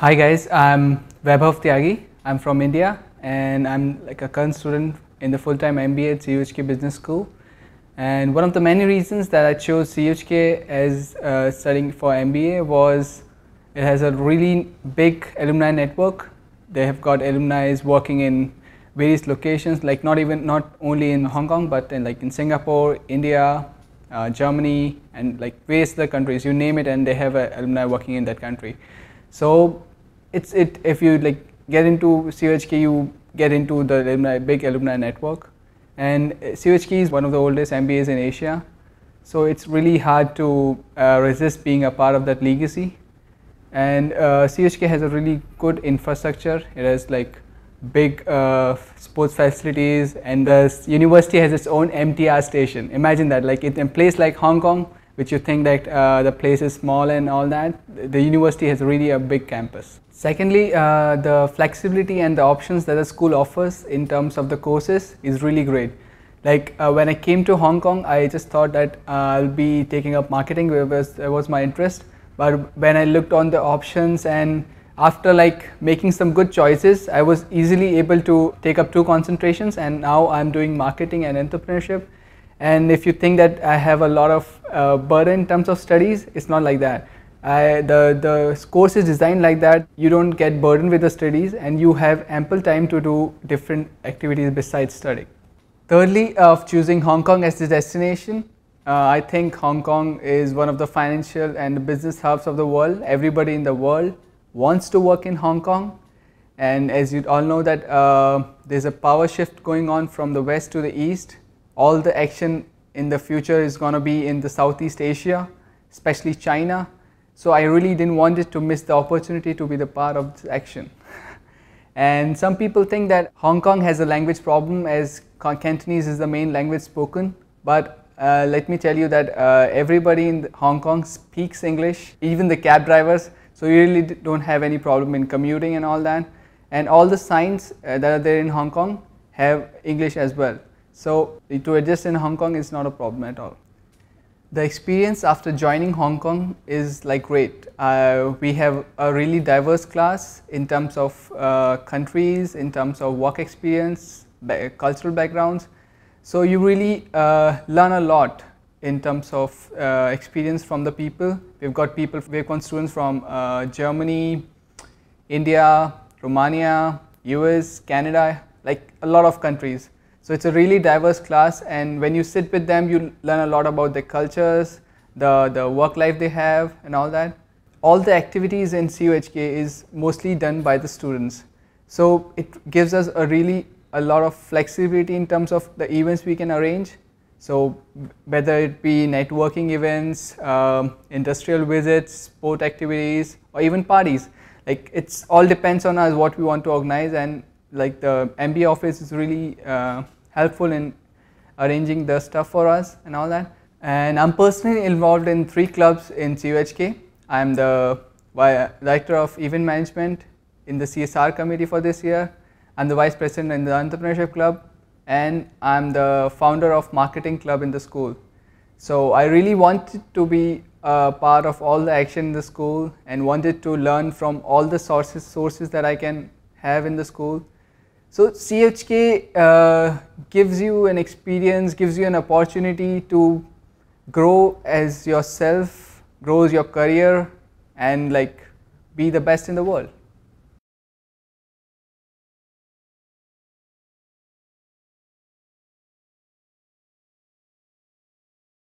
Hi guys, I'm Vaibhav Tyagi. I'm from India and I'm like a current student in the full-time MBA at CUHK Business School. And one of the many reasons that I chose CUHK as uh, studying for MBA was it has a really big alumni network. They have got alumni working in various locations, like not even not only in Hong Kong, but in like in Singapore, India, uh, Germany, and like various other countries. You name it, and they have alumni working in that country. So it's it if you like get into CHK, you get into the alumni, big alumni network, and CHK is one of the oldest MBAs in Asia. So it's really hard to uh, resist being a part of that legacy. And uh, CUHK has a really good infrastructure. It has like big uh, sports facilities and the university has its own MTR station. Imagine that like in a place like Hong Kong, which you think that uh, the place is small and all that, the university has really a big campus. Secondly, uh, the flexibility and the options that the school offers in terms of the courses is really great. Like uh, when I came to Hong Kong, I just thought that I'll be taking up marketing, was, was my interest. But when I looked on the options and after like making some good choices, I was easily able to take up two concentrations and now I'm doing marketing and entrepreneurship. And if you think that I have a lot of uh, burden in terms of studies, it's not like that. I, the, the course is designed like that you don't get burdened with the studies and you have ample time to do different activities besides studying. Thirdly, of choosing Hong Kong as the destination, uh, I think Hong Kong is one of the financial and business hubs of the world. Everybody in the world wants to work in Hong Kong. And as you all know that uh, there's a power shift going on from the west to the east. All the action in the future is going to be in the Southeast Asia, especially China. So I really didn't want it to miss the opportunity to be the part of this action. and some people think that Hong Kong has a language problem as Cantonese is the main language spoken. But uh, let me tell you that uh, everybody in Hong Kong speaks English, even the cab drivers. So you really don't have any problem in commuting and all that. And all the signs uh, that are there in Hong Kong have English as well. So to adjust in Hong Kong is not a problem at all. The experience after joining Hong Kong is like great. Uh, we have a really diverse class in terms of uh, countries, in terms of work experience, cultural backgrounds. So you really uh, learn a lot in terms of uh, experience from the people. We've got people, we've got students from uh, Germany, India, Romania, US, Canada, like a lot of countries. So it's a really diverse class and when you sit with them you learn a lot about their cultures, the, the work life they have and all that. All the activities in CUHK is mostly done by the students. So it gives us a really a lot of flexibility in terms of the events we can arrange so whether it be networking events, um, industrial visits, sport activities, or even parties, like it's all depends on us what we want to organize, and like the MBA office is really uh, helpful in arranging the stuff for us and all that. And I'm personally involved in three clubs in CUHK. I'm the director of event management in the CSR committee for this year. I'm the vice president in the entrepreneurship club and I'm the founder of marketing club in the school. So I really wanted to be a part of all the action in the school and wanted to learn from all the sources sources that I can have in the school. So CHK uh, gives you an experience, gives you an opportunity to grow as yourself, grows your career and like be the best in the world.